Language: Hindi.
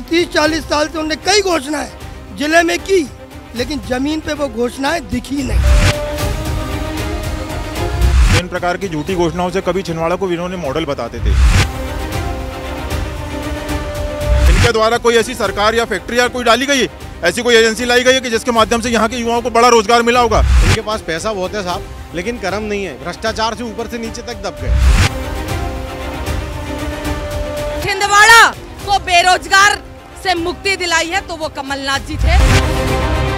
तीस चालीस साल से उन्होंने कई घोषणाएँ ज़िले में की लेकिन ज़मीन पे वो घोषणाएँ दिखी नहीं। इन प्रकार की झूठी घोषणाओं से कभी छिंदवाड़ा को इन्होंने मॉडल बताते थे। इनके द्वारा कोई ऐसी सरकार या फैक्ट्री या कोई डाली गई है? ऐसी कोई एजेंसी लाई गई है कि जिसके माध्यम से यहाँ के युवाओं को बड़ा रोज़गार मिला होगा? इनके पास पैसा बहुत है साहब लेकिन कर्म नहीं है। भ्रष्टाचार से ऊपर से नीचे तक दब गए। छिंदवाड़ा को बेरोजगार से मुक्ति दिलाई है तो वो कमलनाथ जी थे।